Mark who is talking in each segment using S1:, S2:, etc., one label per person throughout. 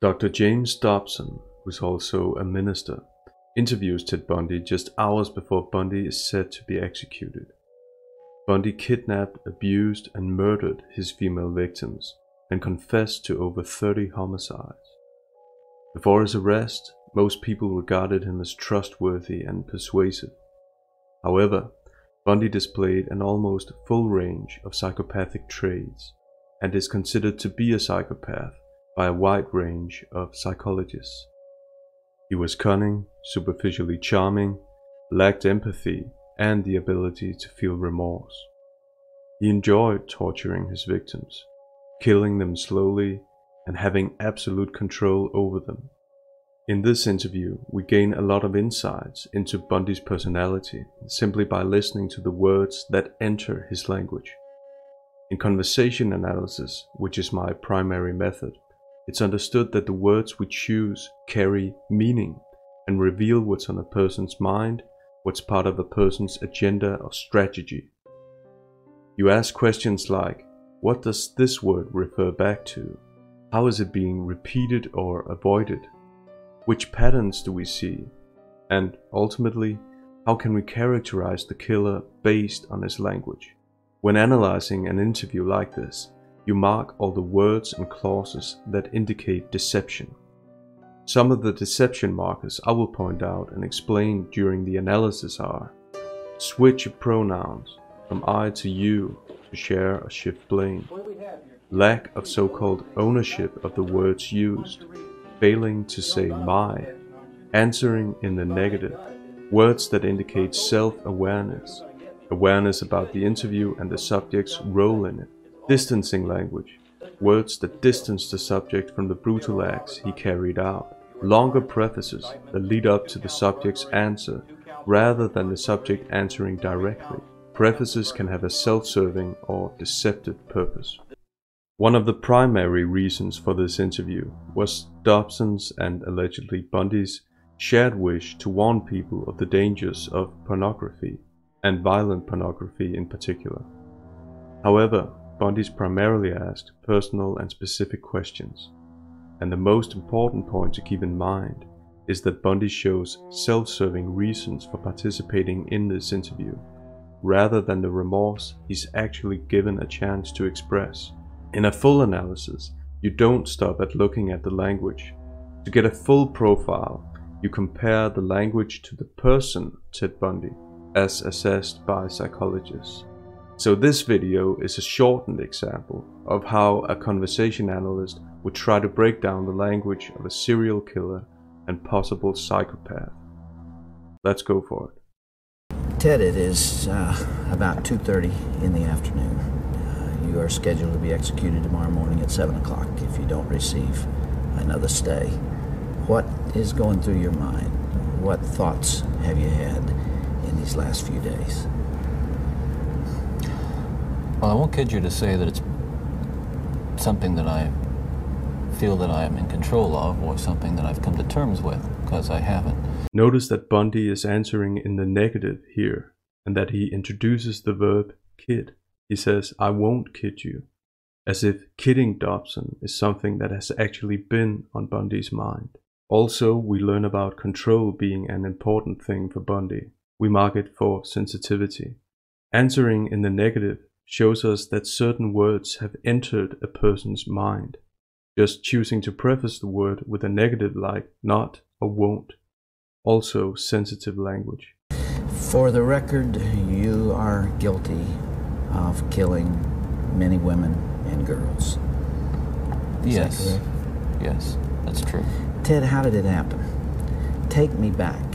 S1: Dr. James Dobson, who's also a minister, interviews Ted Bundy just hours before Bundy is set to be executed. Bundy kidnapped, abused, and murdered his female victims and confessed to over 30 homicides. Before his arrest, most people regarded him as trustworthy and persuasive. However, Bundy displayed an almost full range of psychopathic traits and is considered to be a psychopath by a wide range of psychologists. He was cunning, superficially charming, lacked empathy, and the ability to feel remorse. He enjoyed torturing his victims, killing them slowly, and having absolute control over them. In this interview, we gain a lot of insights into Bundy's personality simply by listening to the words that enter his language. In conversation analysis, which is my primary method, it's understood that the words we choose carry meaning and reveal what's on a person's mind, what's part of a person's agenda or strategy. You ask questions like, what does this word refer back to? How is it being repeated or avoided? Which patterns do we see? And ultimately, how can we characterize the killer based on his language? When analyzing an interview like this, you mark all the words and clauses that indicate deception. Some of the deception markers I will point out and explain during the analysis are switch of pronouns from I to you to share or shift blame, lack of so-called ownership of the words used, failing to say my, answering in the negative, words that indicate self-awareness, awareness about the interview and the subject's role in it, Distancing language. Words that distance the subject from the brutal acts he carried out. Longer prefaces that lead up to the subject's answer rather than the subject answering directly. Prefaces can have a self-serving or deceptive purpose. One of the primary reasons for this interview was Dobson's and allegedly Bundy's shared wish to warn people of the dangers of pornography, and violent pornography in particular. However, Bundy's primarily asked personal and specific questions. And the most important point to keep in mind is that Bundy shows self-serving reasons for participating in this interview, rather than the remorse he's actually given a chance to express. In a full analysis, you don't stop at looking at the language. To get a full profile, you compare the language to the person Ted Bundy, as assessed by psychologists. So this video is a shortened example of how a conversation analyst would try to break down the language of a serial killer and possible psychopath. Let's go for it.
S2: Ted, it is uh, about 2.30 in the afternoon. Uh, you are scheduled to be executed tomorrow morning at 7 o'clock if you don't receive another stay. What is going through your mind? What thoughts have you had in these last few days?
S3: Well, I won't kid you to say that it's something that I feel that I am in control of or something that I've come to terms with, because I haven't.
S1: Notice that Bundy is answering in the negative here, and that he introduces the verb kid. He says, I won't kid you, as if kidding Dobson is something that has actually been on Bundy's mind. Also, we learn about control being an important thing for Bundy. We mark it for sensitivity. Answering in the negative shows us that certain words have entered a person's mind. Just choosing to preface the word with a negative like not or won't. Also sensitive language.
S2: For the record, you are guilty of killing many women and girls.
S3: Is yes. Yes, that's true.
S2: Ted, how did it happen? Take me back.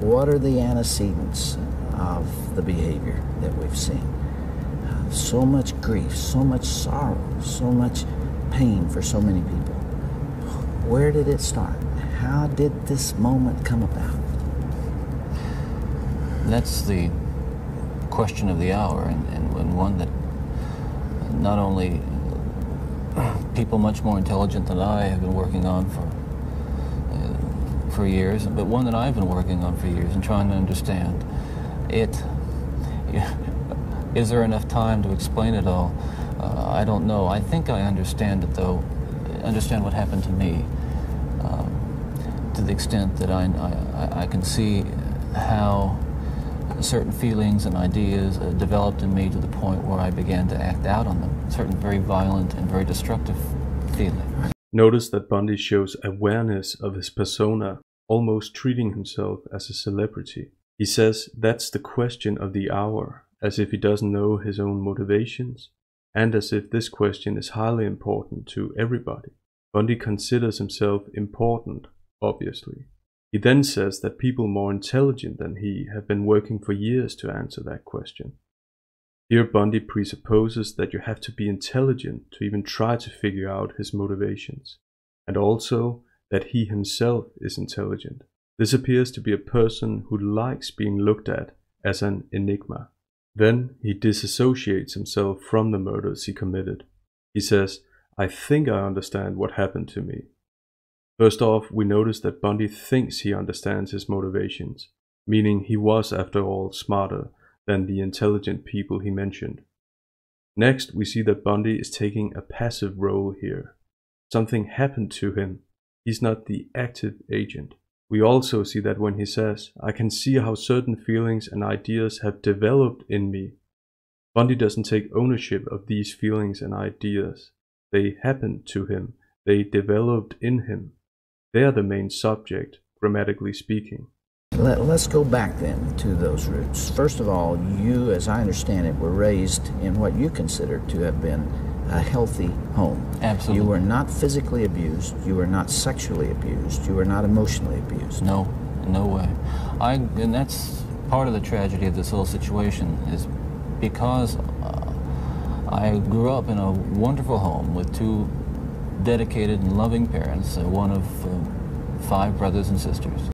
S2: What are the antecedents of the behavior that we've seen? So much grief, so much sorrow, so much pain for so many people. Where did it start? How did this moment come about?
S3: That's the question of the hour, and, and one that not only people much more intelligent than I have been working on for uh, for years, but one that I've been working on for years and trying to understand. It. Is there enough time to explain it all? Uh, I don't know. I think I understand it, though. understand what happened to me. to the extent that I, I, I can see how certain feelings and ideas uh, developed in me to the point where I began to act out on them, certain very violent and very destructive feelings.
S1: Notice that Bundy shows awareness of his persona, almost treating himself as a celebrity. He says that's the question of the hour, as if he doesn't know his own motivations, and as if this question is highly important to everybody. Bundy considers himself important, obviously. He then says that people more intelligent than he have been working for years to answer that question. Here, Bundy presupposes that you have to be intelligent to even try to figure out his motivations, and also that he himself is intelligent. This appears to be a person who likes being looked at as an enigma. Then he disassociates himself from the murders he committed. He says, I think I understand what happened to me. First off, we notice that Bundy thinks he understands his motivations, meaning he was, after all, smarter than the intelligent people he mentioned. Next, we see that Bundy is taking a passive role here. Something happened to him. He's not the active agent. We also see that when he says, I can see how certain feelings and ideas have developed in me. Bundy doesn't take ownership of these feelings and ideas. They happened to him. They developed in him. They are the main subject, grammatically speaking.
S2: Let, us go back then to those roots. First of all, you, as I understand it, were raised in what you consider to have been a healthy home.
S3: Absolutely.
S2: You were not physically abused. You were not sexually abused. You were not emotionally abused.
S3: No, no way. I, and that's part of the tragedy of this whole situation is because uh, I grew up in a wonderful home with two dedicated and loving parents, uh, one of uh, five brothers and sisters.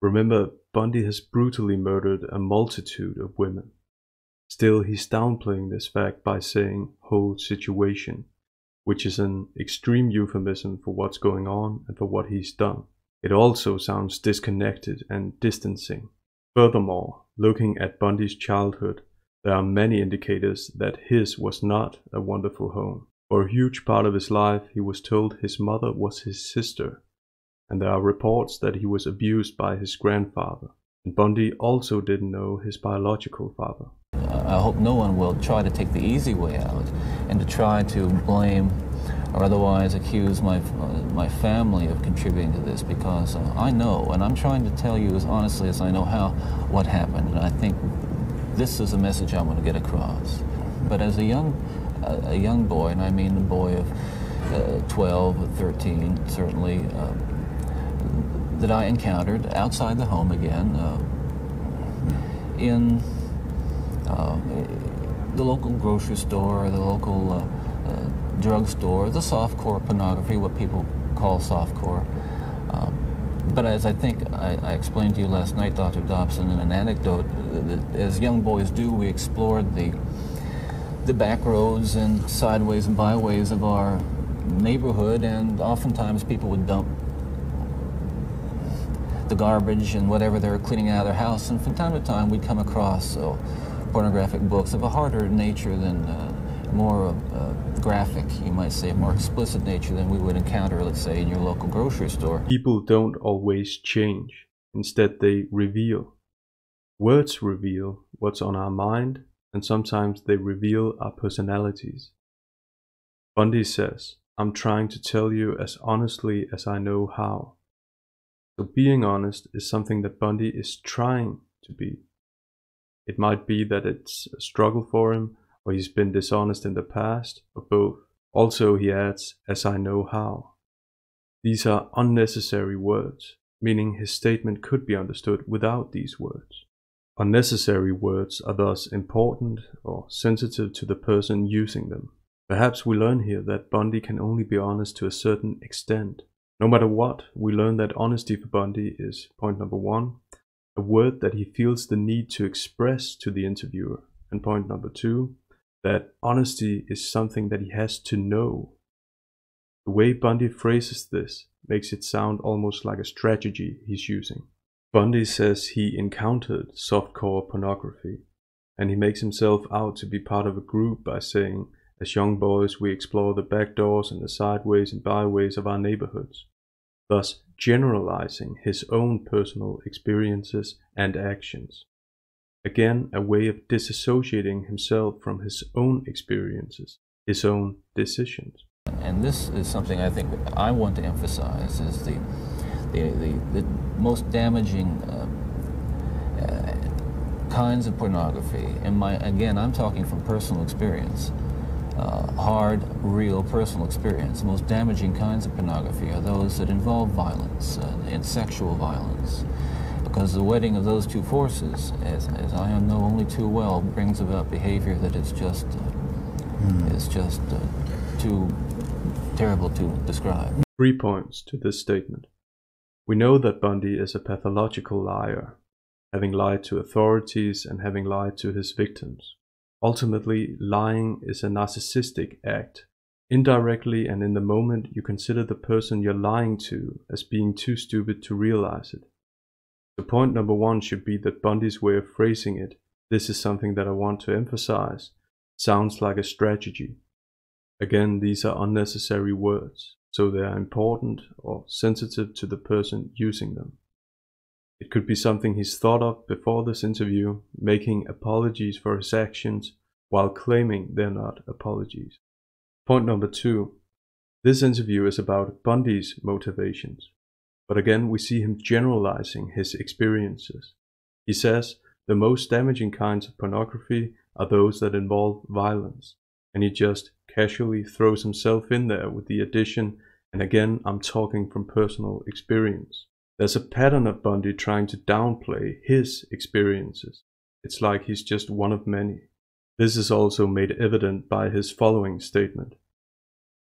S1: Remember, Bundy has brutally murdered a multitude of women. Still, he's downplaying this fact by saying whole situation, which is an extreme euphemism for what's going on and for what he's done. It also sounds disconnected and distancing. Furthermore, looking at Bundy's childhood, there are many indicators that his was not a wonderful home. For a huge part of his life, he was told his mother was his sister and there are reports that he was abused by his grandfather. And Bundy also didn't know his biological father.
S3: I hope no one will try to take the easy way out and to try to blame or otherwise accuse my, uh, my family of contributing to this because uh, I know, and I'm trying to tell you as honestly as I know how, what happened. And I think this is a message I want to get across. But as a young, uh, a young boy, and I mean a boy of uh, 12, 13, certainly, uh, that I encountered outside the home again uh, in uh, the local grocery store, the local uh, uh drugstore, the softcore pornography, what people call softcore. Um, but as I think I, I, explained to you last night, Dr. Dobson, in an anecdote, as young boys do, we explored the the back roads and sideways and byways of our neighborhood, and oftentimes people would dump the garbage and whatever they were cleaning out of their house. And from time to time, we'd come across so, pornographic books of a harder nature than uh, more uh, graphic, you might say, more explicit nature than we would encounter, let's say, in your local grocery store.
S1: People don't always change. Instead, they reveal. Words reveal what's on our mind, and sometimes they reveal our personalities. Bundy says, I'm trying to tell you as honestly as I know how. So being honest is something that Bundy is trying to be. It might be that it's a struggle for him, or he's been dishonest in the past, or both. Also, he adds, as I know how. These are unnecessary words, meaning his statement could be understood without these words. Unnecessary words are thus important or sensitive to the person using them. Perhaps we learn here that Bundy can only be honest to a certain extent, no matter what, we learn that honesty for Bundy is point number one, a word that he feels the need to express to the interviewer. And point number two, that honesty is something that he has to know. The way Bundy phrases this makes it sound almost like a strategy he's using. Bundy says he encountered softcore pornography, and he makes himself out to be part of a group by saying as young boys, we explore the back doors and the sideways and byways of our neighborhoods. Thus generalizing his own personal experiences and actions. Again, a way of disassociating himself from his own experiences, his own decisions.
S3: And this is something I think I want to emphasize is the, the, the, the most damaging uh, uh, kinds of pornography. And my, again, I'm talking from personal experience. Uh, hard, real personal experience. The most damaging kinds of pornography are those that involve violence uh, and sexual violence. Because the wedding of those two forces, as, as I know only too well, brings about behavior that is just, mm. is just uh, too terrible to describe.
S1: Three points to this statement. We know that Bundy is a pathological liar, having lied to authorities and having lied to his victims. Ultimately, lying is a narcissistic act. Indirectly and in the moment, you consider the person you're lying to as being too stupid to realize it. So point number one should be that Bundy's way of phrasing it, this is something that I want to emphasize, sounds like a strategy. Again, these are unnecessary words, so they are important or sensitive to the person using them. It could be something he's thought of before this interview, making apologies for his actions while claiming they're not apologies. Point number two. This interview is about Bundy's motivations. But again, we see him generalizing his experiences. He says the most damaging kinds of pornography are those that involve violence. And he just casually throws himself in there with the addition, and again, I'm talking from personal experience. There's a pattern of Bundy trying to downplay his experiences. It's like he's just one of many. This is also made evident by his following statement.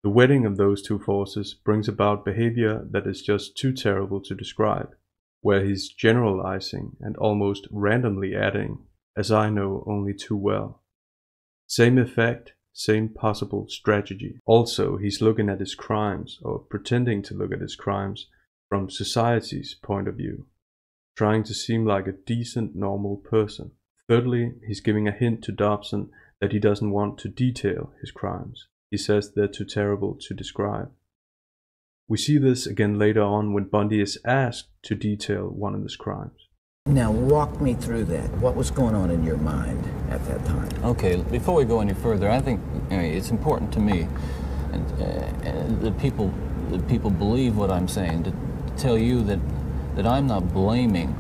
S1: The wedding of those two forces brings about behavior that is just too terrible to describe, where he's generalizing and almost randomly adding, as I know only too well. Same effect, same possible strategy. Also, he's looking at his crimes, or pretending to look at his crimes, from society's point of view, trying to seem like a decent, normal person. Thirdly, he's giving a hint to Dobson that he doesn't want to detail his crimes. He says they're too terrible to describe. We see this again later on when Bundy is asked to detail one of his crimes.
S2: Now, walk me through that. What was going on in your mind at that time?
S3: Okay, before we go any further, I think it's important to me and, uh, and that people that people believe what I'm saying to tell you that that I'm not blaming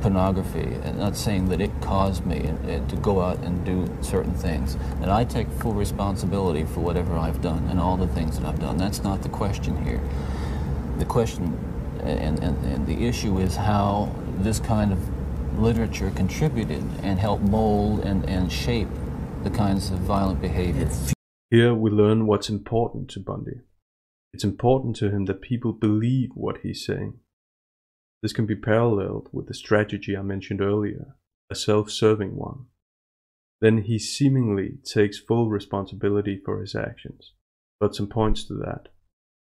S3: pornography and not saying that it caused me uh, uh, to go out and do certain things. And I take full responsibility for whatever I've done and all the things that I've done. That's not the question here. The question and, and, and the issue is how this kind of literature contributed and helped mold and, and shape the kinds of violent behavior.
S1: Here we learn what's important to Bundy. It's important to him that people believe what he's saying. This can be paralleled with the strategy I mentioned earlier, a self-serving one. Then he seemingly takes full responsibility for his actions. But some points to that.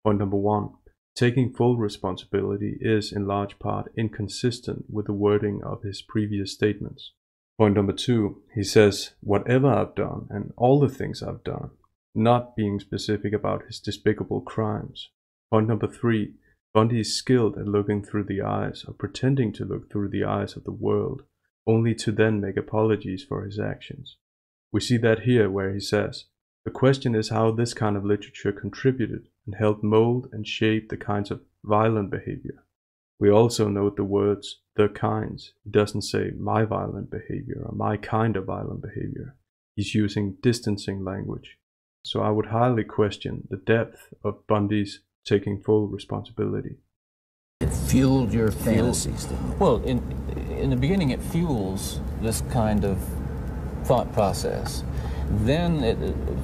S1: Point number one, taking full responsibility is in large part inconsistent with the wording of his previous statements. Point number two, he says, whatever I've done and all the things I've done, not being specific about his despicable crimes. Point number three, Bundy is skilled at looking through the eyes, or pretending to look through the eyes of the world, only to then make apologies for his actions. We see that here where he says, The question is how this kind of literature contributed and helped mold and shape the kinds of violent behavior. We also note the words, the kinds. He doesn't say my violent behavior or my kind of violent behavior. He's using distancing language. So I would highly question the depth of Bundy's taking full responsibility.
S2: It fueled your fantasies, didn't it?
S3: Well, in, in the beginning, it fuels this kind of thought process. Then, it,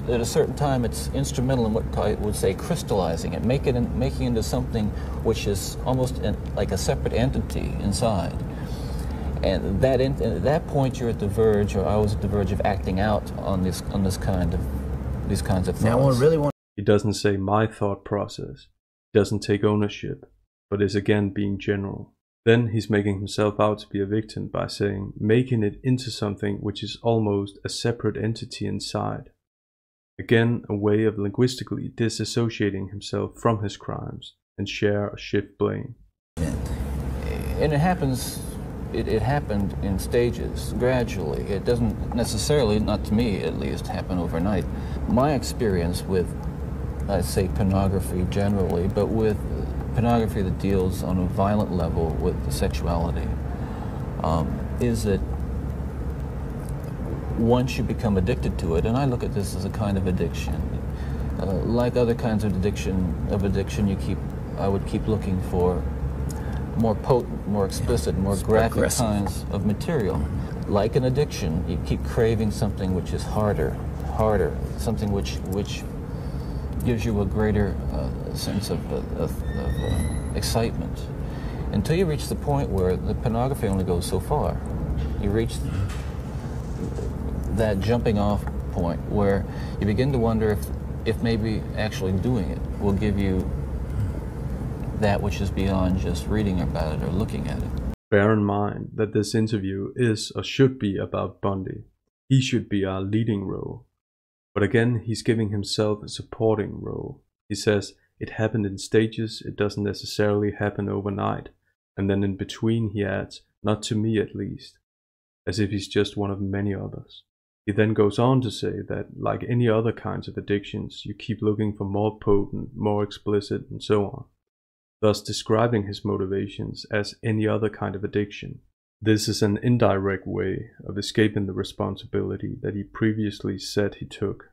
S3: at a certain time, it's instrumental in what I would say crystallizing it, make it in, making it into something which is almost in, like a separate entity inside. And that in, at that point, you're at the verge, or I was at the verge of acting out on this on this kind of these kinds of thoughts.
S2: Now, I really want
S1: he doesn't say my thought process. He doesn't take ownership, but is again being general. Then he's making himself out to be a victim by saying, making it into something which is almost a separate entity inside. Again, a way of linguistically disassociating himself from his crimes and share or shift blame.
S3: And it happens, it, it happened in stages, gradually. It doesn't necessarily, not to me at least, happen overnight. My experience with, I say pornography generally, but with pornography that deals on a violent level with sexuality, um, is that once you become addicted to it, and I look at this as a kind of addiction, uh, like other kinds of addiction, of addiction, you keep, I would keep looking for more potent, more explicit, more graphic
S2: aggressive.
S3: kinds of material. Like an addiction, you keep craving something which is harder, harder, something which which gives you a greater uh, sense of, of, of uh, excitement. Until you reach the point where the pornography only goes so far. You reach that jumping off point where you begin to wonder if, if maybe actually doing it will give you that which is beyond just reading about it or looking at it.
S1: Bear in mind that this interview is or should be about Bundy. He should be our leading role. But again, he's giving himself a supporting role. He says, it happened in stages, it doesn't necessarily happen overnight. And then in between, he adds, not to me at least, as if he's just one of many others. He then goes on to say that, like any other kinds of addictions, you keep looking for more potent, more explicit, and so on, thus describing his motivations as any other kind of addiction. This is an indirect way of escaping the responsibility that he previously said he took.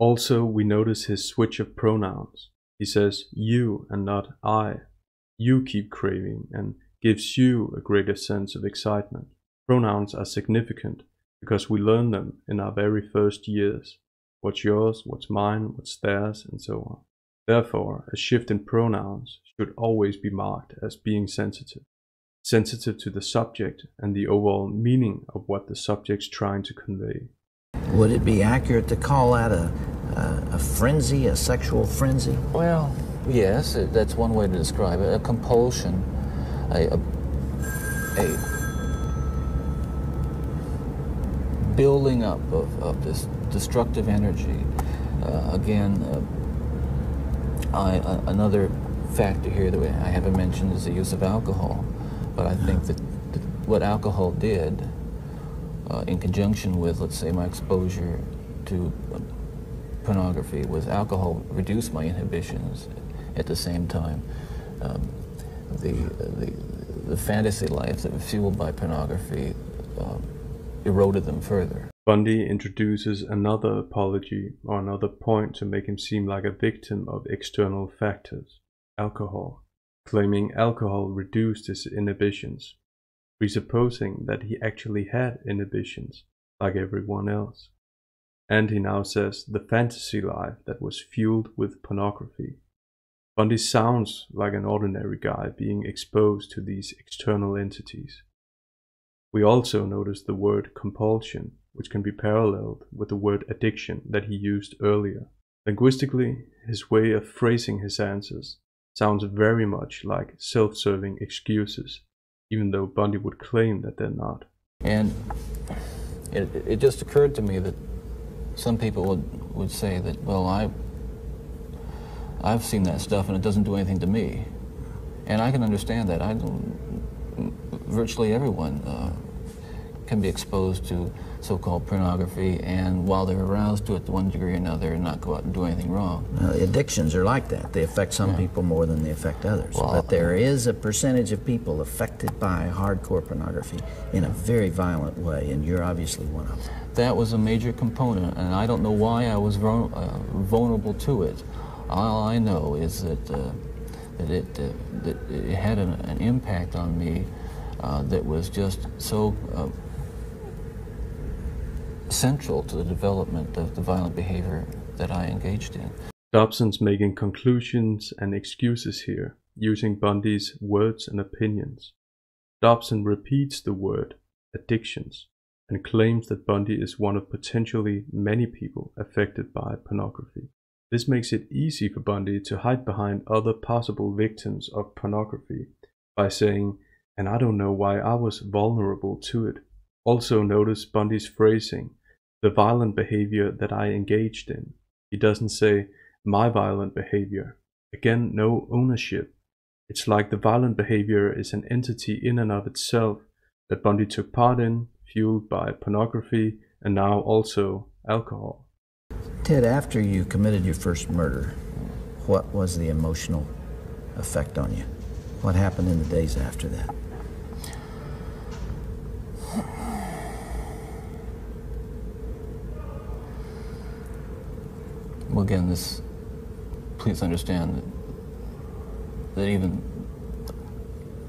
S1: Also, we notice his switch of pronouns. He says you and not I. You keep craving and gives you a greater sense of excitement. Pronouns are significant because we learn them in our very first years. What's yours, what's mine, what's theirs, and so on. Therefore, a shift in pronouns should always be marked as being sensitive. Sensitive to the subject and the overall meaning of what the subject's trying to convey.
S2: Would it be accurate to call that a, a, a frenzy, a sexual frenzy?
S3: Well, yes, it, that's one way to describe it. A compulsion, a, a, a building up of, of this destructive energy. Uh, again, uh, I, uh, another factor here that we, I haven't mentioned is the use of alcohol. But I think that, that what alcohol did, uh, in conjunction with, let's say, my exposure to uh, pornography, was alcohol reduced my inhibitions at the same time. Um, the, the, the fantasy life that was fueled by pornography um, eroded them further.
S1: Bundy introduces another apology or another point to make him seem like a victim of external factors alcohol, claiming alcohol reduced his inhibitions, presupposing that he actually had inhibitions like everyone else. And he now says the fantasy life that was fueled with pornography. Bundy sounds like an ordinary guy being exposed to these external entities. We also notice the word compulsion, which can be paralleled with the word addiction that he used earlier. Linguistically, his way of phrasing his answers sounds very much like self serving excuses, even though Bundy would claim that they're not.
S3: And it, it just occurred to me that some people would, would say that, well, I, I've seen that stuff and it doesn't do anything to me. And I can understand that. I don't, virtually everyone uh, can be exposed to so-called pornography, and while they're aroused to it to one degree or another, and not go out and do anything wrong.
S2: Well, addictions are like that. They affect some
S3: Yeah.
S2: people more than they affect others.
S3: Well,
S2: but there is a percentage of people affected by hardcore pornography in a very violent way, and you're obviously one of them.
S3: That was a major component, and I don't know why I was vul- uh, vulnerable to it. All I know is that, uh, that, it, uh, that it had an, an impact on me uh, that was just so uh, central to the development of the violent behavior that I engaged in.
S1: Dobson's making conclusions and excuses here, using Bundy's words and opinions. Dobson repeats the word addictions and claims that Bundy is one of potentially many people affected by pornography. This makes it easy for Bundy to hide behind other possible victims of pornography by saying, and I don't know why I was vulnerable to it. Also notice Bundy's phrasing, the violent behavior that I engaged in. He doesn't say, my violent behavior. Again, no ownership. It's like the violent behavior is an entity in and of itself that Bundy took part in, fueled by pornography and now also alcohol.
S2: Ted, after you committed your first murder, what was the emotional effect on you? What happened in the days after that?
S3: Well, again, this, please understand that, that even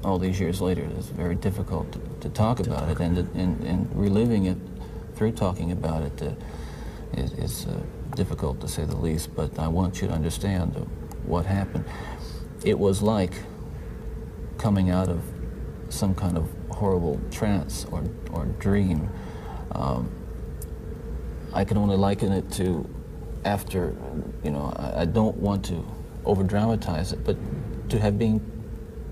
S3: all these years later, it's very difficult to, to talk to about talk it, and, and, and reliving it through talking about it uh, is, is uh, difficult to say the least, but I want you to understand what happened. It was like coming out of some kind of horrible trance or, or dream. Um, I can only liken it to after, you know, I, I don't want to over dramatize it, but to have been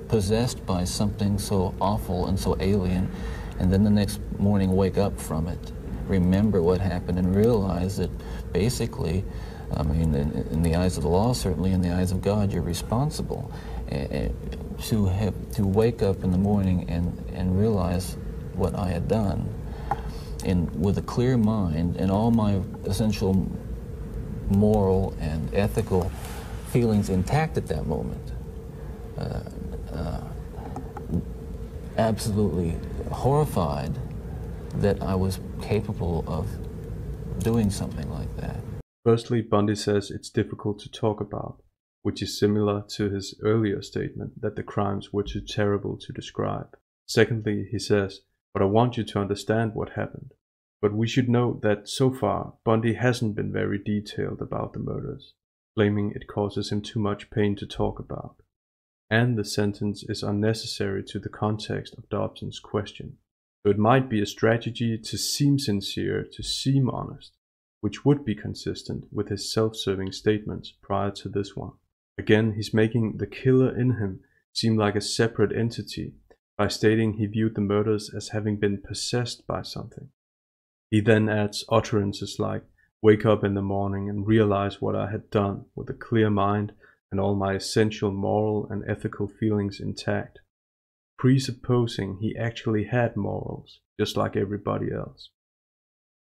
S3: possessed by something so awful and so alien, and then the next morning wake up from it, remember what happened, and realize that basically, I mean, in, in the eyes of the law, certainly in the eyes of God, you're responsible. Uh, to have to wake up in the morning and, and realize what I had done, and with a clear mind and all my essential moral and ethical feelings intact at that moment. Uh, uh, absolutely horrified that I was capable of doing something like that.
S1: Firstly, Bundy says it's difficult to talk about, which is similar to his earlier statement that the crimes were too terrible to describe. Secondly, he says, but I want you to understand what happened. But we should note that so far, Bundy hasn't been very detailed about the murders, claiming it causes him too much pain to talk about. And the sentence is unnecessary to the context of Dobson's question. So it might be a strategy to seem sincere, to seem honest, which would be consistent with his self-serving statements prior to this one. Again, he's making the killer in him seem like a separate entity by stating he viewed the murders as having been possessed by something. He then adds utterances like, wake up in the morning and realize what I had done with a clear mind and all my essential moral and ethical feelings intact, presupposing he actually had morals, just like everybody else.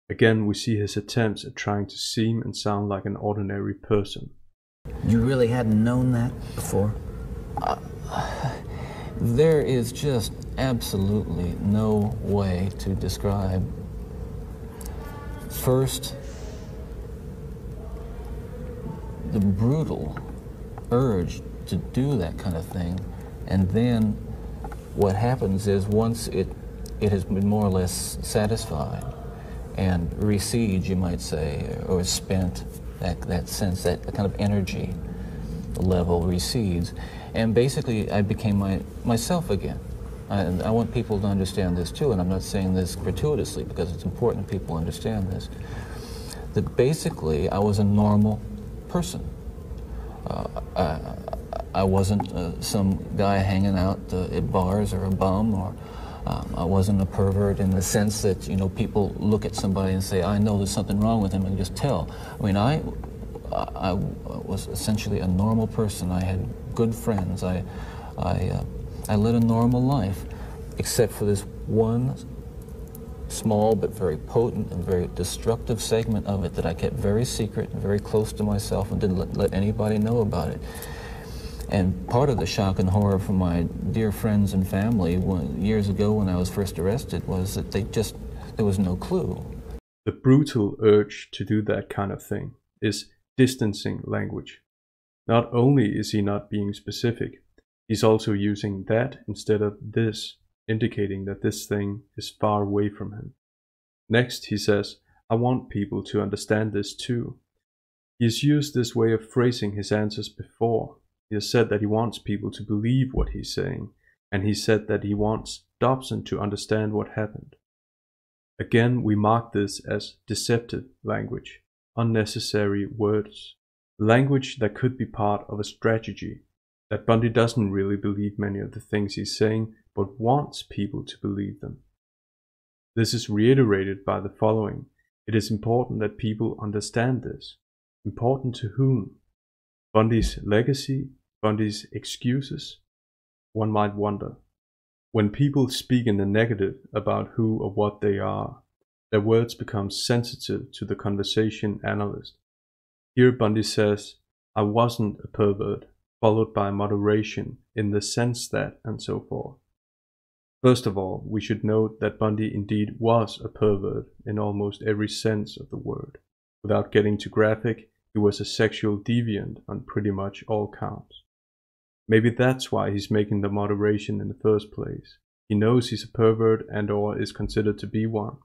S1: Again, we see his attempts at trying to seem and sound like an ordinary person.
S2: You really hadn't known that before? Uh,
S3: there is just absolutely no way to describe First, the brutal urge to do that kind of thing, and then what happens is once it it has been more or less satisfied and recedes, you might say, or spent, that, that sense, that kind of energy level recedes. And basically, I became my, myself again. And I want people to understand this too, and I'm not saying this gratuitously because it's important that people understand this. That basically, I was a normal person. Uh, I, I, wasn't uh, some guy hanging out uh, at bars or a bum, or um, I wasn't a pervert in the sense that you know people look at somebody and say, "I know there's something wrong with him," and just tell. I mean, I, I was essentially a normal person. I had good friends. I, I uh, I led a normal life, except for this one small but very potent and very destructive segment of it that I kept very secret and very close to myself and didn't let, anybody know about it. And part of the shock and horror from my dear friends and family when, years ago when I was first arrested was that they just, there was no clue.
S1: The brutal urge to do that kind of thing is distancing language. Not only is he not being specific, He's also using that instead of this, indicating that this thing is far away from him. Next, he says, I want people to understand this too. He has used this way of phrasing his answers before. He has said that he wants people to believe what he's saying, and he said that he wants Dobson to understand what happened. Again, we mark this as deceptive language, unnecessary words, language that could be part of a strategy that Bundy doesn't really believe many of the things he's saying, but wants people to believe them. This is reiterated by the following. It is important that people understand this. Important to whom? Bundy's legacy, Bundy's excuses? One might wonder. When people speak in the negative about who or what they are, their words become sensitive to the conversation analyst. Here Bundy says, I wasn't a pervert, followed by moderation in the sense that, and so forth. First of all, we should note that Bundy indeed was a pervert in almost every sense of the word. Without getting too graphic, he was a sexual deviant on pretty much all counts. Maybe that's why he's making the moderation in the first place. He knows he's a pervert and or is considered to be one,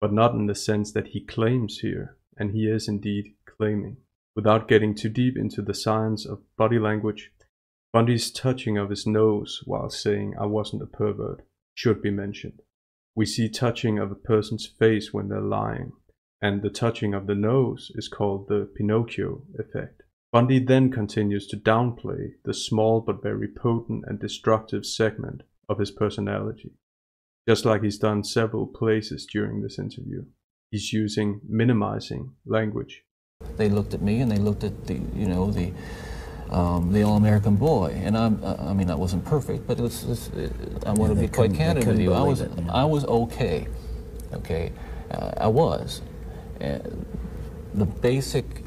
S1: but not in the sense that he claims here, and he is indeed claiming. Without getting too deep into the science of body language, Bundy's touching of his nose while saying I wasn't a pervert should be mentioned. We see touching of a person's face when they're lying, and the touching of the nose is called the Pinocchio effect. Bundy then continues to downplay the small but very potent and destructive segment of his personality, just like he's done several places during this interview. He's using minimizing language.
S3: They looked at me and they looked at the, you know, the um, the All-American boy, and I'm, I mean, I wasn't perfect, but it was, it was it, I want to be quite candid with you. I was, it, I was okay, okay, uh, I was. Uh, the basic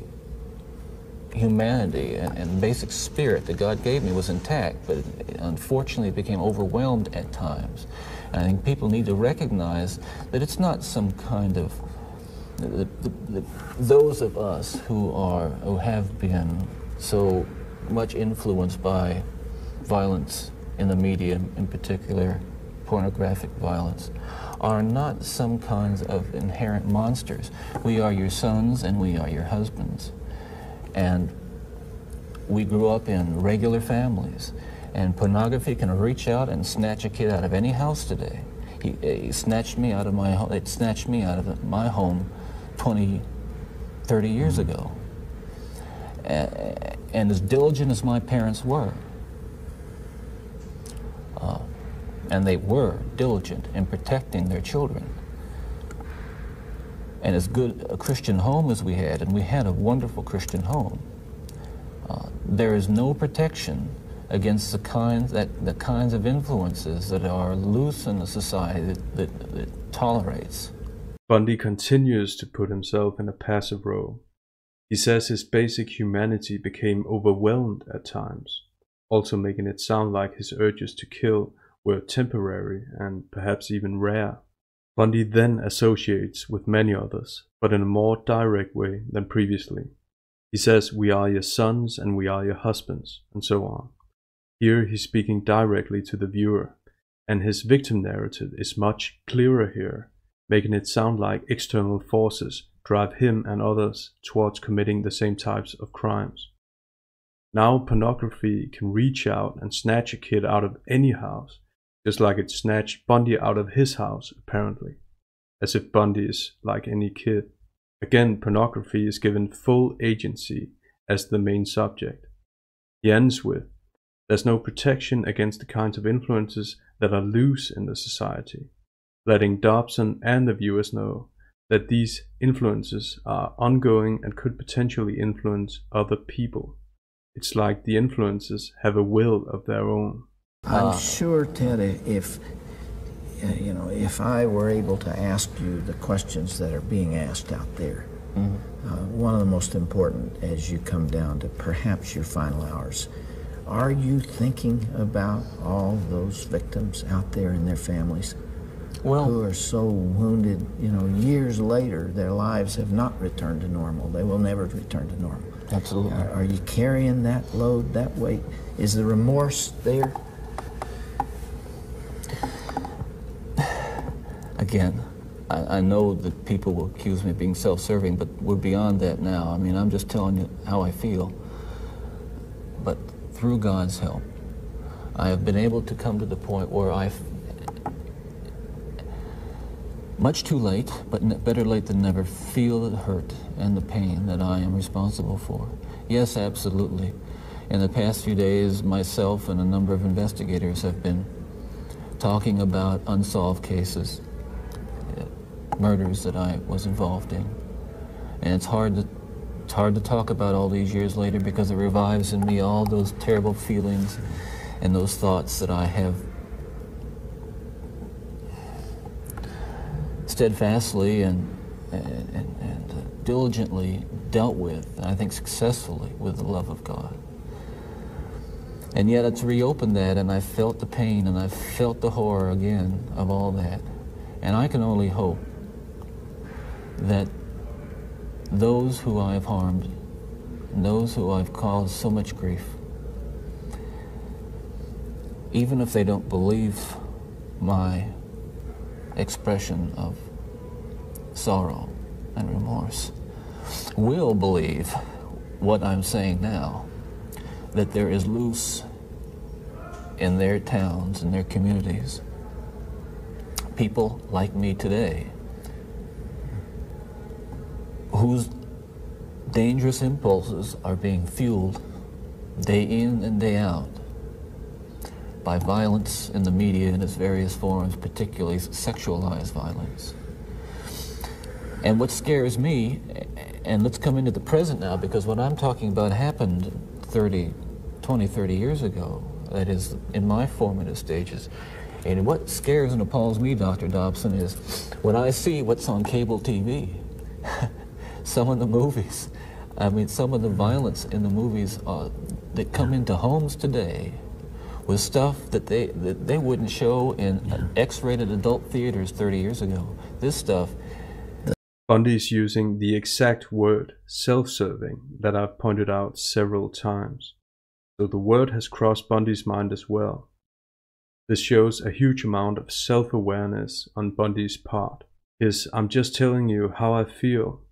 S3: humanity and, and, basic spirit that God gave me was intact, but it, unfortunately it became overwhelmed at times. And I think people need to recognize that it's not some kind of the, the, the, those of us who are who have been so much influenced by violence in the media, in particular pornographic violence, are not some kinds of inherent monsters. We are your sons and we are your husbands. And we grew up in regular families. And pornography can reach out and snatch a kid out of any house today. He, he snatched me out of my home. It snatched me out of my home 20, 30 years ago and as diligent as my parents were, uh, and they were diligent in protecting their children, and as good a Christian home as we had, and we had a wonderful Christian home, uh, there is no protection against the kinds that the kinds of influences that are loose in a society that, that, that tolerates.
S1: Bundy continues to put himself in a passive role he says his basic humanity became overwhelmed at times, also making it sound like his urges to kill were temporary and perhaps even rare. Bundy then associates with many others, but in a more direct way than previously. He says, We are your sons and we are your husbands, and so on. Here he's speaking directly to the viewer, and his victim narrative is much clearer here, making it sound like external forces drive him and others towards committing the same types of crimes. Now pornography can reach out and snatch a kid out of any house, just like it snatched Bundy out of his house, apparently, as if Bundy is like any kid. Again, pornography is given full agency as the main subject. He ends with, there's no protection against the kinds of influences that are loose in the society, letting Dobson and the viewers know that these influences are ongoing and could potentially influence other people. It's like the influences have a will of their own.
S2: I'm uh, sure, Ted, if uh, you know, if I were able to ask you the questions that are being asked out there, mm-hmm. uh, one of the most important as you come down to perhaps your final hours, are you thinking about all those victims out there and their families? Well, who are so wounded, you know, years later, their lives have not returned to normal. They will never return to normal.
S3: Absolutely.
S2: Are, are you carrying that load, that weight? Is the remorse there?
S3: Again, I, I know that people will accuse me of being self-serving, but we're beyond that now. I mean, I'm just telling you how I feel. But through God's help, I have been able to come to the point where I much too late, but better late than never, feel the hurt and the pain that I am responsible for. Yes, absolutely. In the past few days, myself and a number of investigators have been talking about unsolved cases, uh, murders that I was involved in. And it's hard to It's hard to talk about all these years later because it revives in me all those terrible feelings and those thoughts that I have steadfastly and, and, and, uh, diligently dealt with, and I think successfully, with the love of God. And yet it's reopened that, and I felt the pain and I felt the horror again of all that. And I can only hope that those who I have harmed, those who I've caused so much grief, even if they don't believe my expression of sorrow and remorse, will believe what I'm saying now that there is loose in their towns and their communities people like me today whose dangerous impulses are being fueled day in and day out by violence in the media in its various forms, particularly sexualized violence. And what scares me, and let's come into the present now, because what I'm talking about happened 30, 20, 30 years ago, that is, in my formative stages. And what scares and appalls me, Dr. Dobson, is when I see what's on cable TV, some of the movies, I mean, some of the violence in the movies uh, that come into homes today with stuff that they, that they wouldn't show in X-rated adult theaters 30 years ago. This stuff
S1: Bundy is using the exact word self-serving that I've pointed out several times. So the word has crossed Bundy's mind as well. This shows a huge amount of self-awareness on Bundy's part. His I'm just telling you how I feel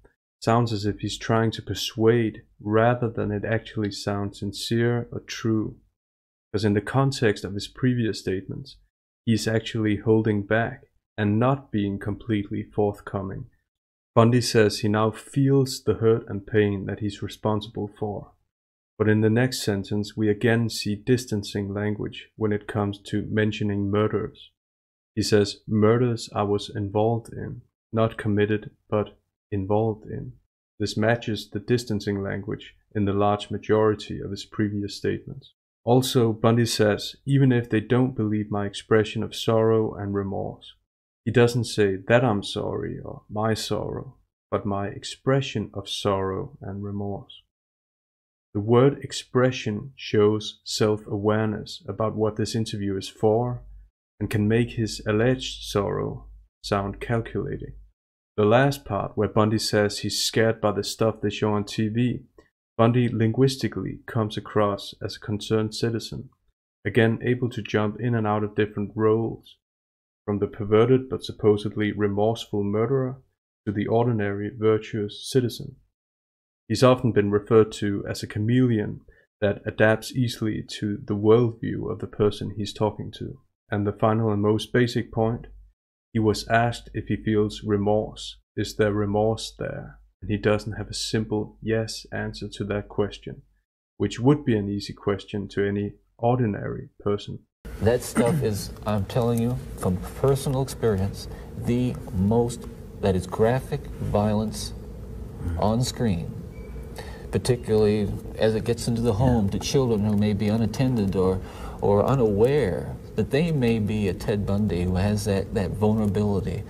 S1: sounds as if he's trying to persuade rather than it actually sounds sincere or true. Because in the context of his previous statements, he's actually holding back and not being completely forthcoming Bundy says he now feels the hurt and pain that he's responsible for. But in the next sentence, we again see distancing language when it comes to mentioning murders. He says, Murders I was involved in, not committed, but involved in. This matches the distancing language in the large majority of his previous statements. Also, Bundy says, even if they don't believe my expression of sorrow and remorse, he doesn't say that I'm sorry or my sorrow, but my expression of sorrow and remorse. The word expression shows self awareness about what this interview is for and can make his alleged sorrow sound calculating. The last part, where Bundy says he's scared by the stuff they show on TV, Bundy linguistically comes across as a concerned citizen, again able to jump in and out of different roles from the perverted but supposedly remorseful murderer to the ordinary virtuous citizen. He's often been referred to as a chameleon that adapts easily to the worldview of the person he's talking to. And the final and most basic point, he was asked if he feels remorse. Is there remorse there? And he doesn't have a simple yes answer to that question, which would be an easy question to any ordinary person.
S3: That stuff is, I'm telling you, from personal experience, the most, that is graphic violence on screen, particularly as it gets into the home yeah. to children who may be unattended or, or unaware that they may be a Ted Bundy who has that, that vulnerability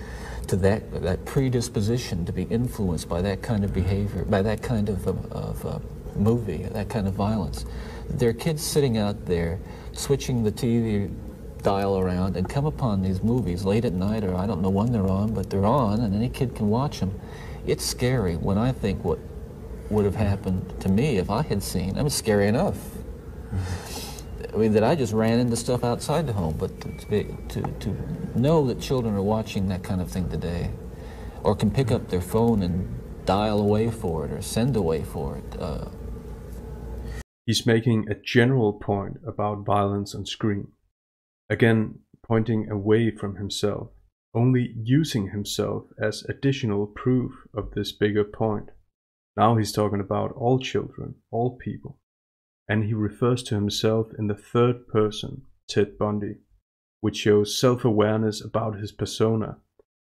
S3: to that, that predisposition to be influenced by that kind of behavior, by that kind of, of, of uh, movie, that kind of violence. There are kids sitting out there switching the TV dial around and come upon these movies late at night or I don't know when they're on, but they're on and any kid can watch them. It's scary when I think what would have happened to me if I had seen. I mean, scary enough. I mean, that I just ran into stuff outside the home, but to, be, to, to know that children are watching that kind of thing today or can pick up their phone and dial away for it or send away for it. Uh,
S1: He's making a general point about violence on screen, again pointing away from himself, only using himself as additional proof of this bigger point. Now he's talking about all children, all people, and he refers to himself in the third person, Ted Bundy, which shows self awareness about his persona,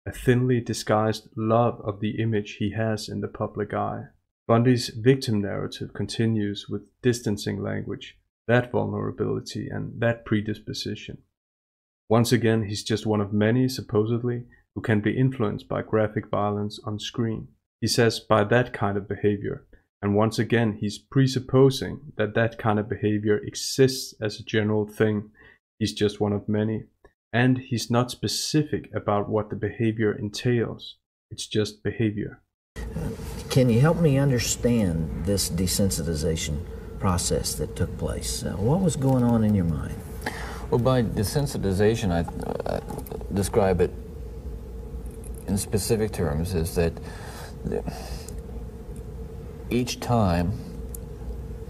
S1: a thinly disguised love of the image he has in the public eye. Bundy's victim narrative continues with distancing language, that vulnerability, and that predisposition. Once again, he's just one of many, supposedly, who can be influenced by graphic violence on screen. He says by that kind of behavior, and once again, he's presupposing that that kind of behavior exists as a general thing. He's just one of many. And he's not specific about what the behavior entails. It's just behavior.
S2: Can you help me understand this desensitization process that took place? Uh, what was going on in your mind?
S3: Well, by desensitization, I uh, describe it in specific terms is that each time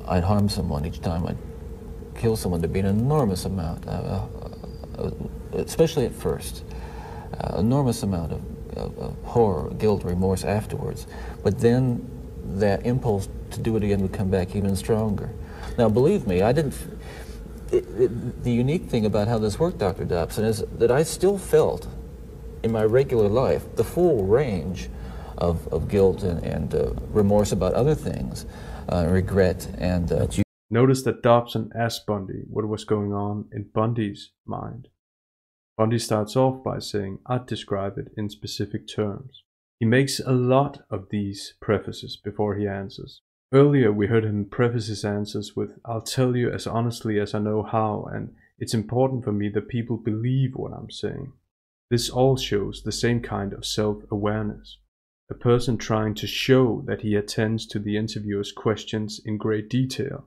S3: I'd harm someone, each time I'd kill someone, there'd be an enormous amount, uh, uh, especially at first, uh, enormous amount of horror, guilt, remorse afterwards. But then that impulse to do it again would come back even stronger. Now, believe me, I didn't. It, it, the unique thing about how this worked, Dr. Dobson, is that I still felt in my regular life the full range of, of guilt and, and uh, remorse about other things, uh, regret, and. Uh,
S1: Notice that Dobson asked Bundy what was going on in Bundy's mind. Bundy starts off by saying, I'd describe it in specific terms. He makes a lot of these prefaces before he answers. Earlier, we heard him preface his answers with, I'll tell you as honestly as I know how, and it's important for me that people believe what I'm saying. This all shows the same kind of self awareness. A person trying to show that he attends to the interviewer's questions in great detail,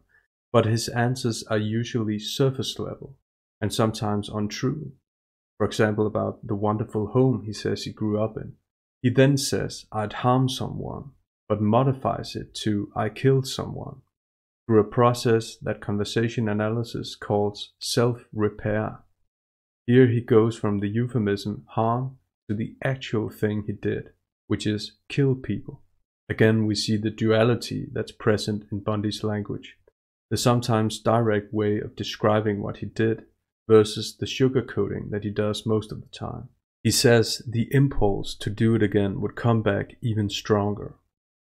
S1: but his answers are usually surface level and sometimes untrue for example, about the wonderful home he says he grew up in. He then says, I'd harm someone, but modifies it to, I killed someone, through a process that conversation analysis calls self repair. Here he goes from the euphemism harm to the actual thing he did, which is kill people. Again, we see the duality that's present in Bundy's language, the sometimes direct way of describing what he did versus the sugarcoating that he does most of the time. He says the impulse to do it again would come back even stronger.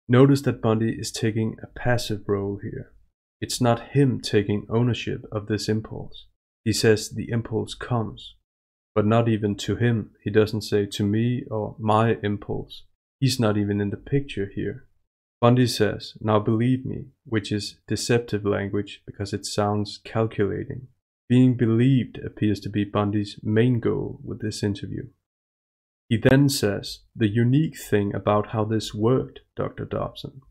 S1: Notice that Bundy is taking a passive role here. It's not him taking ownership of this impulse. He says the impulse comes, but not even to him. He doesn't say to me or my impulse. He's not even in the picture here. Bundy says, now believe me, which is deceptive language because it sounds calculating. Being believed appears to be Bundy's main goal with this interview. He then says, The unique thing about how this worked, Dr. Dobson.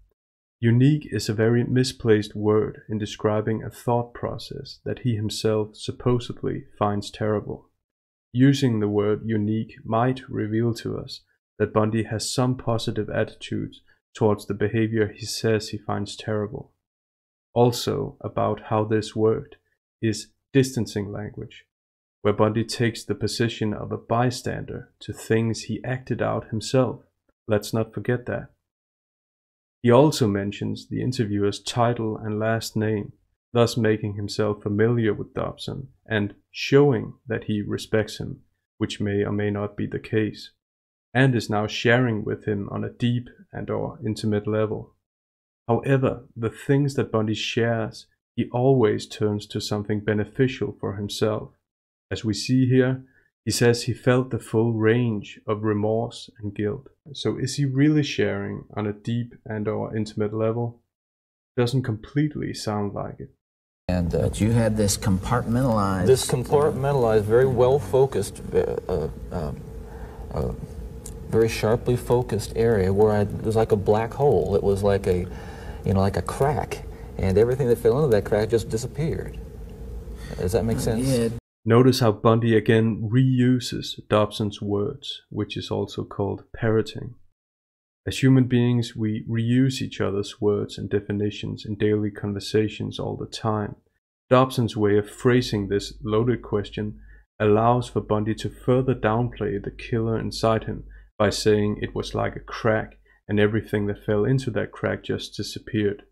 S1: Unique is a very misplaced word in describing a thought process that he himself supposedly finds terrible. Using the word unique might reveal to us that Bundy has some positive attitudes towards the behavior he says he finds terrible. Also, about how this worked is distancing language, where Bundy takes the position of a bystander to things he acted out himself. Let's not forget that. He also mentions the interviewer's title and last name, thus making himself familiar with Dobson and showing that he respects him, which may or may not be the case, and is now sharing with him on a deep and or intimate level. However, the things that Bundy shares he always turns to something beneficial for himself. As we see here, he says he felt the full range of remorse and guilt. So is he really sharing on a deep and or intimate level? Doesn't completely sound like it.
S2: And uh, you had this compartmentalized.
S3: This compartmentalized, very well focused, uh, uh, um, uh, very sharply focused area where I, it was like a black hole. It was like a, you know, like a crack and everything that fell into that crack just disappeared. Does that make sense?
S2: Yeah.
S1: Notice how Bundy again reuses Dobson's words, which is also called parroting. As human beings, we reuse each other's words and definitions in daily conversations all the time. Dobson's way of phrasing this loaded question allows for Bundy to further downplay the killer inside him by saying it was like a crack and everything that fell into that crack just disappeared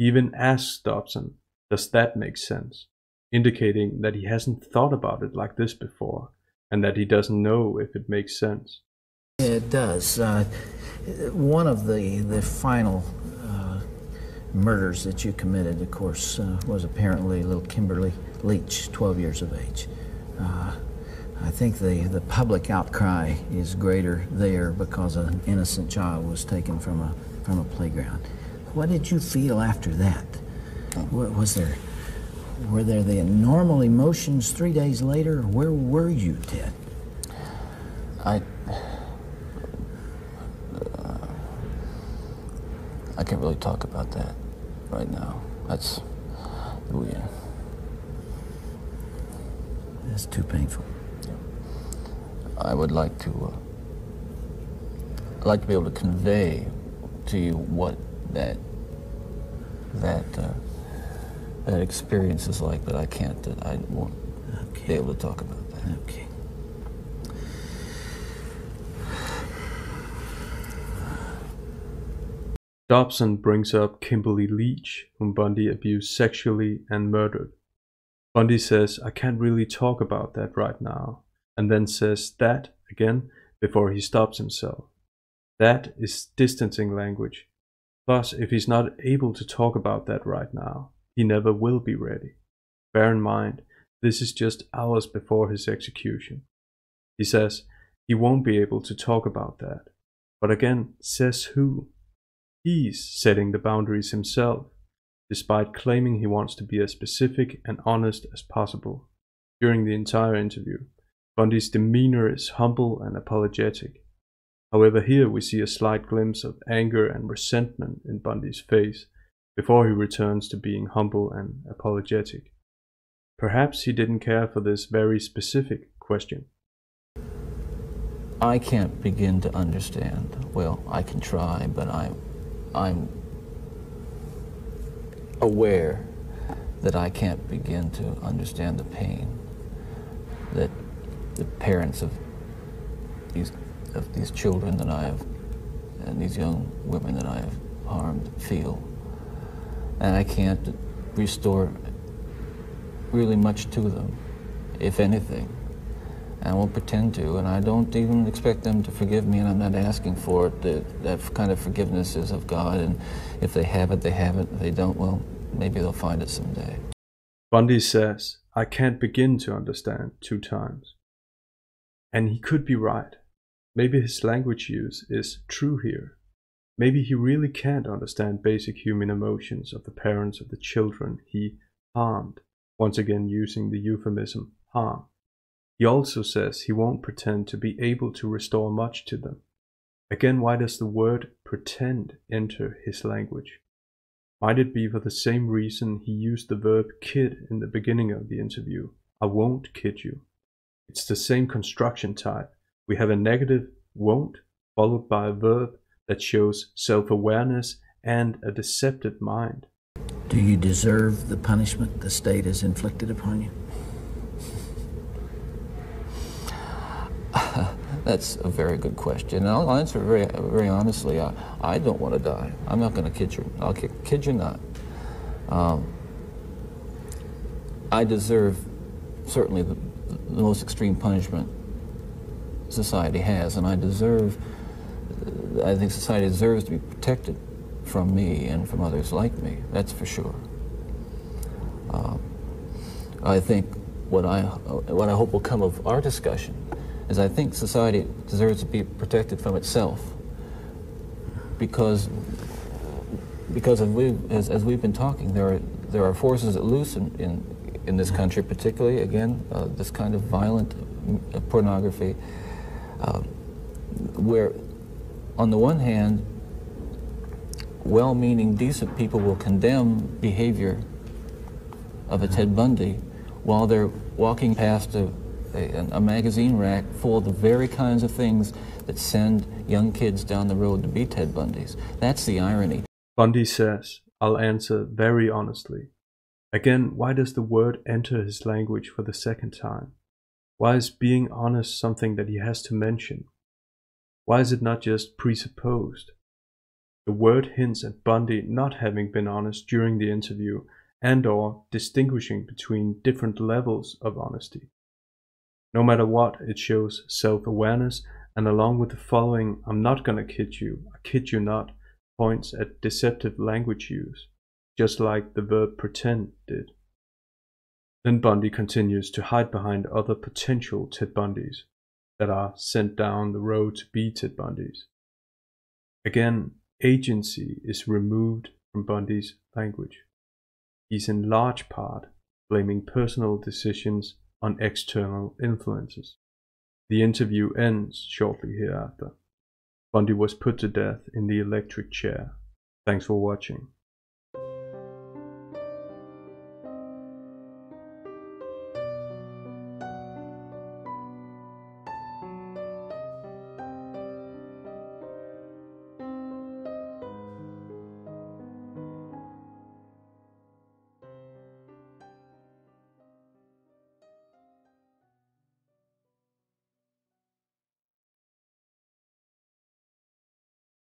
S1: even asks Dobson, Does that make sense? indicating that he hasn't thought about it like this before and that he doesn't know if it makes sense.
S2: It does. Uh, one of the, the final murders that you committed, of course, uh, was apparently little Kimberly Leach, 12 years of age. Uh, I think the, the public outcry is greater there because an innocent child was taken from a, from a playground. What did you feel after that? What, was there, were there the normal emotions three days later? Where were you, Ted?
S3: I. I can't really talk about that right now. That's. Yeah.
S2: That's too painful.
S3: I would like to. Uh, I'd like to be able to convey to you what that that uh, that experience is like, but I can't. Uh, I won't
S2: Okay.
S3: be able to talk about that.
S2: Okay.
S1: Dobson brings up Kimberly Leach, whom Bundy abused sexually and murdered. Bundy says, I can't really talk about that right now, and then says that again before he stops himself. That is distancing language. Plus, if he's not able to talk about that right now, he never will be ready. Bear in mind, this is just hours before his execution. He says he won't be able to talk about that. But again, says who? He's setting the boundaries himself, despite claiming he wants to be as specific and honest as possible. During the entire interview, Bundy's demeanor is humble and apologetic. However, here we see a slight glimpse of anger and resentment in Bundy's face before he returns to being humble and apologetic. Perhaps he didn't care for this very specific question.
S3: I can't begin to understand. Well, I can try, but I'm, I'm aware that I can't begin to understand the pain that the parents of these of these children that I have and these young women that I have harmed feel. And I can't restore really much to them, if anything. And I won't pretend to, and I don't even expect them to forgive me, and I'm not asking for it. That, that kind of forgiveness is of God, and if they have it, they have it. If they don't, well, maybe they'll find it someday.
S1: Bundy says, I can't begin to understand two times. And he could be right. Maybe his language use is true here. Maybe he really can't understand basic human emotions of the parents of the children he harmed, once again using the euphemism harm. He also says he won't pretend to be able to restore much to them. Again, why does the word pretend enter his language? Might it be for the same reason he used the verb kid in the beginning of the interview? I won't kid you. It's the same construction type. We have a negative won't followed by a verb that shows self awareness and a deceptive mind.
S2: Do you deserve the punishment the state has inflicted upon you?
S3: That's a very good question. And I'll answer very, very honestly. I, I don't want to die. I'm not going to kid you. I'll kid, kid you not. Um, I deserve certainly the, the most extreme punishment society has, and I deserve, I think society deserves to be protected from me and from others like me. That's for sure. Um, I think what I, what I hope will come of our discussion is I think society deserves to be protected from itself because because as we've, as, as we've been talking, there are, there are forces at loose in, in, in this country, particularly, again, uh, this kind of violent uh, pornography, uh, where, on the one hand, well-meaning, decent people will condemn behavior of a Ted Bundy while they're walking past a, a, a magazine rack full of the very kinds of things that send young kids down the road to be Ted Bundys. That's the irony.
S1: Bundy says, I'll answer very honestly. Again, why does the word enter his language for the second time? Why is being honest something that he has to mention? Why is it not just presupposed? The word hints at Bundy not having been honest during the interview and or distinguishing between different levels of honesty. No matter what, it shows self-awareness and along with the following I'm not gonna kid you, I kid you not, points at deceptive language use. just like the verb pretend did. Then Bundy continues to hide behind other potential Ted Bundys that are sent down the road to be Ted Bundys. Again, agency is removed from Bundy's language. He's in large part blaming personal decisions on external influences. The interview ends shortly hereafter. Bundy was put to death in the electric chair. Thanks for watching.